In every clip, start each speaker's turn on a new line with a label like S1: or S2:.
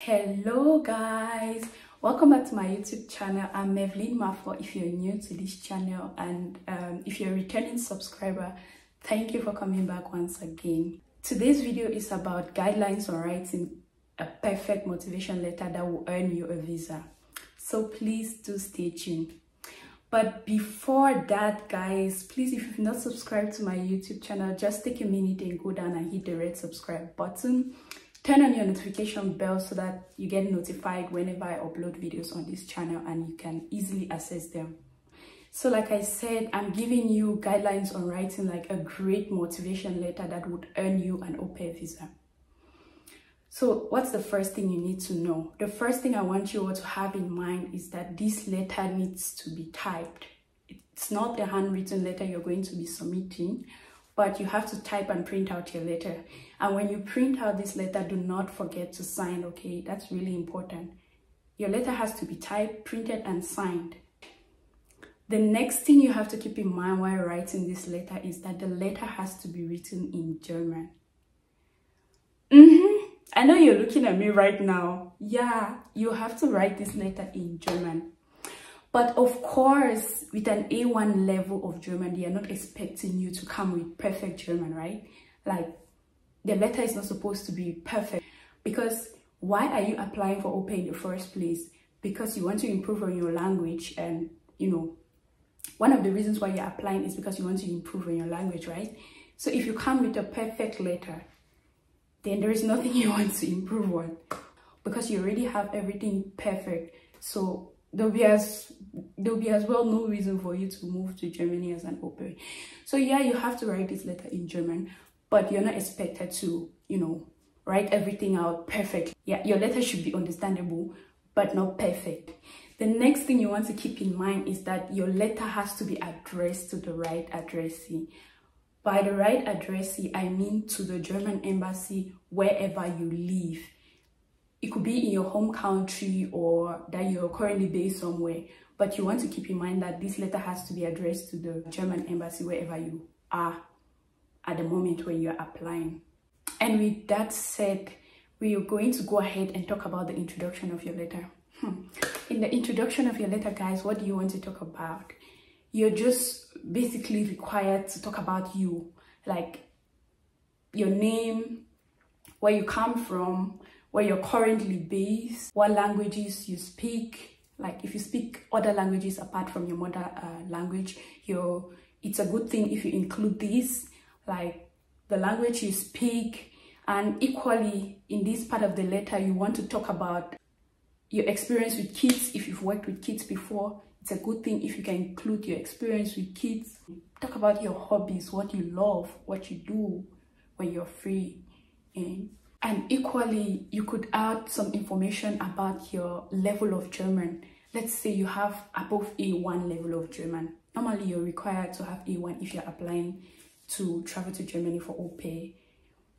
S1: hello guys. Welcome back to my youtube channel. I'm Meveline Mafor. If you're new to this channel and um, if you're a returning subscriber thank you for coming back once again. Today's video is about guidelines on writing a perfect motivation letter that will earn you a visa. So please do stay tuned. But before that guys please if you've not subscribed to my youtube channel just take a minute and go down and hit the red subscribe button turn on your notification bell so that you get notified whenever i upload videos on this channel and you can easily access them so like i said i'm giving you guidelines on writing like a great motivation letter that would earn you an au visa so what's the first thing you need to know? The first thing I want you all to have in mind is that this letter needs to be typed. It's not a handwritten letter you're going to be submitting, but you have to type and print out your letter. And when you print out this letter, do not forget to sign, okay? That's really important. Your letter has to be typed, printed, and signed. The next thing you have to keep in mind while writing this letter is that the letter has to be written in German. Mm-hmm. I know you're looking at me right now. Yeah, you have to write this letter in German. But of course, with an A1 level of German, they are not expecting you to come with perfect German, right? Like, the letter is not supposed to be perfect. Because why are you applying for au pair in the first place? Because you want to improve on your language and, you know, one of the reasons why you're applying is because you want to improve on your language, right? So if you come with a perfect letter, then there is nothing you want to improve on because you already have everything perfect. So there'll be as there'll be as well no reason for you to move to Germany as an au. So yeah, you have to write this letter in German, but you're not expected to, you know, write everything out perfect. Yeah, your letter should be understandable, but not perfect. The next thing you want to keep in mind is that your letter has to be addressed to the right addressee. By the right addressee, I mean to the German embassy wherever you live. It could be in your home country or that you're currently based somewhere, but you want to keep in mind that this letter has to be addressed to the German embassy wherever you are at the moment when you're applying. And with that said, we are going to go ahead and talk about the introduction of your letter. Hmm. In the introduction of your letter, guys, what do you want to talk about? You're just basically required to talk about you, like your name, where you come from, where you're currently based, what languages you speak. Like if you speak other languages apart from your mother uh, language, you're, it's a good thing if you include this, like the language you speak. And equally, in this part of the letter, you want to talk about your experience with kids, if you've worked with kids before, it's a good thing if you can include your experience with kids. Talk about your hobbies, what you love, what you do when you're free. And, and equally, you could add some information about your level of German. Let's say you have above A1 level of German. Normally, you're required to have A1 if you're applying to travel to Germany for au pair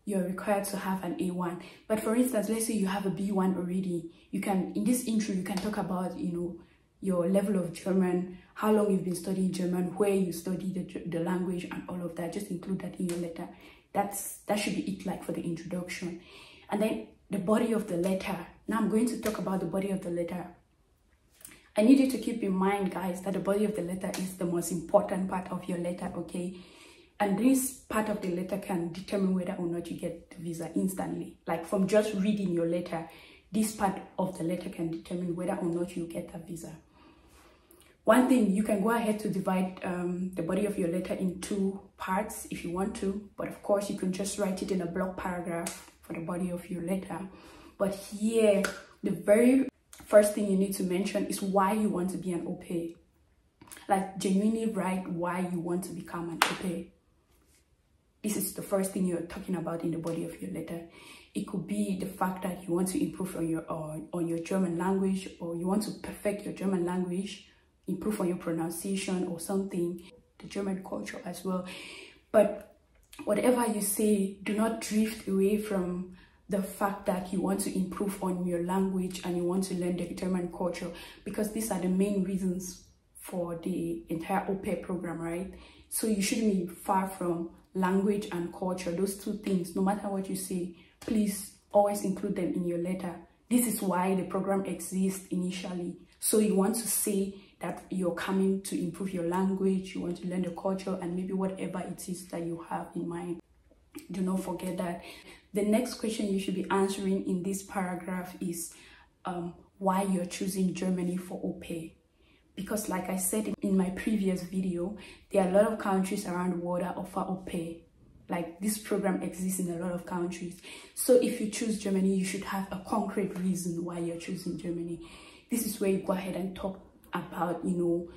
S1: you're required to have an A1. But for instance, let's say you have a B1 already. You can, in this intro, you can talk about, you know, your level of German, how long you've been studying German, where you study the, the language and all of that. Just include that in your letter. That's That should be it like for the introduction. And then the body of the letter. Now I'm going to talk about the body of the letter. I need you to keep in mind, guys, that the body of the letter is the most important part of your letter, okay? And this part of the letter can determine whether or not you get the visa instantly. Like from just reading your letter, this part of the letter can determine whether or not you get a visa. One thing, you can go ahead to divide um, the body of your letter in two parts if you want to, but of course you can just write it in a block paragraph for the body of your letter. But here, the very first thing you need to mention is why you want to be an pair. Like genuinely write why you want to become an pair. This is the first thing you're talking about in the body of your letter. It could be the fact that you want to improve on your uh, on your German language or you want to perfect your German language improve on your pronunciation or something, the German culture as well. But whatever you say, do not drift away from the fact that you want to improve on your language and you want to learn the German culture because these are the main reasons for the entire pair program, right? So you shouldn't be far from language and culture, those two things, no matter what you say, please always include them in your letter. this is why the program exists initially so you want to say that you're coming to improve your language you want to learn the culture and maybe whatever it is that you have in mind do not forget that the next question you should be answering in this paragraph is um, why you're choosing germany for pair because like I said in my previous video, there are a lot of countries around the world that offer pair. Like this program exists in a lot of countries. So if you choose Germany, you should have a concrete reason why you're choosing Germany. This is where you go ahead and talk about, you know,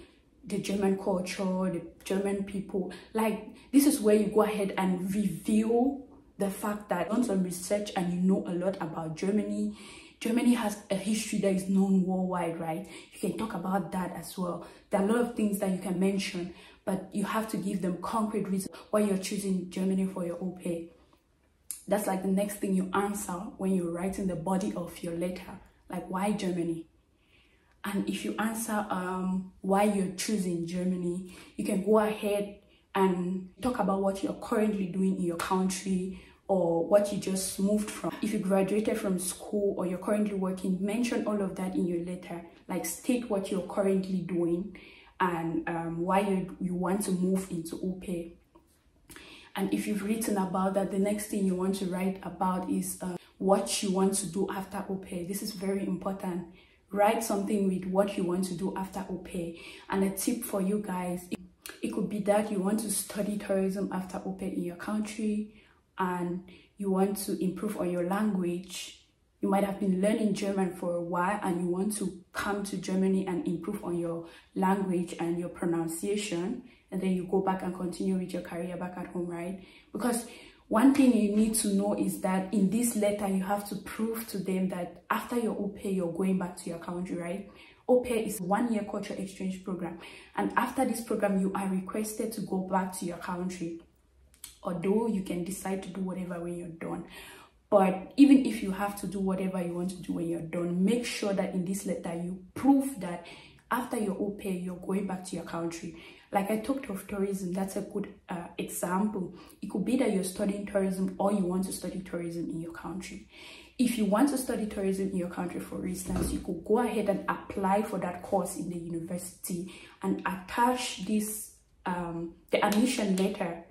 S1: the German culture, the German people. Like this is where you go ahead and reveal the fact that done some research and you know a lot about Germany Germany has a history that is known worldwide, right? You can talk about that as well. There are a lot of things that you can mention, but you have to give them concrete reasons why you're choosing Germany for your au pair. That's like the next thing you answer when you're writing the body of your letter. Like, why Germany? And if you answer um, why you're choosing Germany, you can go ahead and talk about what you're currently doing in your country or what you just moved from. If you graduated from school or you're currently working, mention all of that in your letter. Like state what you're currently doing and um, why you, you want to move into pair. And if you've written about that, the next thing you want to write about is uh, what you want to do after pair. This is very important. Write something with what you want to do after au pair. And a tip for you guys, it, it could be that you want to study tourism after au pair in your country and you want to improve on your language, you might have been learning German for a while and you want to come to Germany and improve on your language and your pronunciation, and then you go back and continue with your career back at home, right? Because one thing you need to know is that in this letter, you have to prove to them that after your pair, you're going back to your country, right? Pair is one year culture exchange program. And after this program, you are requested to go back to your country although you can decide to do whatever when you're done but even if you have to do whatever you want to do when you're done make sure that in this letter you prove that after your pair you're going back to your country. Like i talked of tourism that's a good uh, example. It could be that you're studying tourism or you want to study tourism in your country. If you want to study tourism in your country for instance you could go ahead and apply for that course in the university and attach this um, the admission letter.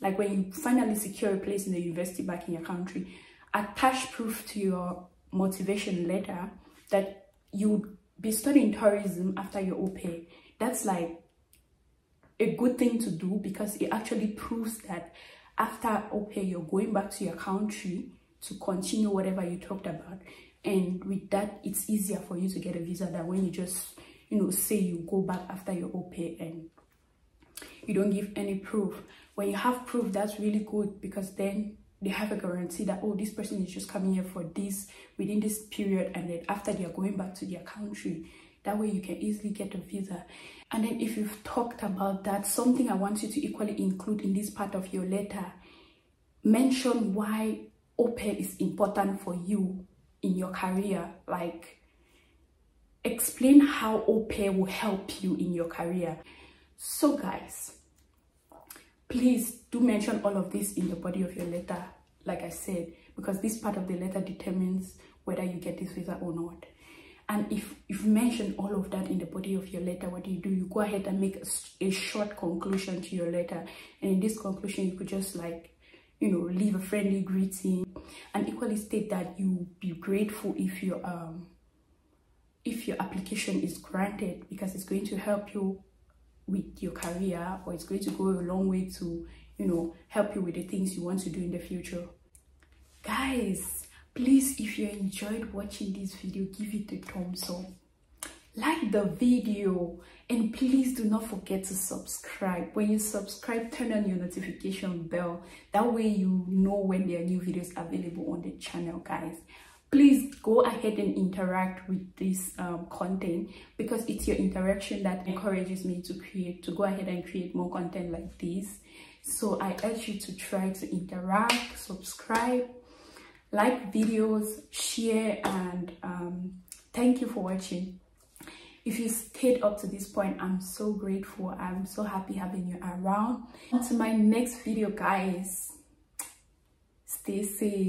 S1: Like when you finally secure a place in the university back in your country, attach proof to your motivation letter that you be studying tourism after your au. That's like a good thing to do because it actually proves that after au you're going back to your country to continue whatever you talked about. And with that, it's easier for you to get a visa than when you just, you know, say you go back after your au and you don't give any proof when you have proof that's really good because then they have a guarantee that oh this person is just coming here for this within this period and then after they are going back to their country that way you can easily get a visa. And then if you've talked about that something i want you to equally include in this part of your letter mention why pair is important for you in your career. Like explain how au pair will help you in your career. So guys please do mention all of this in the body of your letter like i said because this part of the letter determines whether you get this visa or not. And if you've mentioned all of that in the body of your letter what do you do? You go ahead and make a, a short conclusion to your letter. And in this conclusion you could just like you know leave a friendly greeting and equally state that you be grateful if your um if your application is granted because it's going to help you with your career or it's going to go a long way to you know help you with the things you want to do in the future. Guys please if you enjoyed watching this video give it a thumbs up. Like the video and please do not forget to subscribe. When you subscribe turn on your notification bell. That way you know when there are new videos available on the channel guys please go ahead and interact with this um, content because it's your interaction that encourages me to create to go ahead and create more content like this. So i urge you to try to interact subscribe like videos share and um, thank you for watching. If you stayed up to this point i'm so grateful. I'm so happy having you around. To my next video guys. Stay safe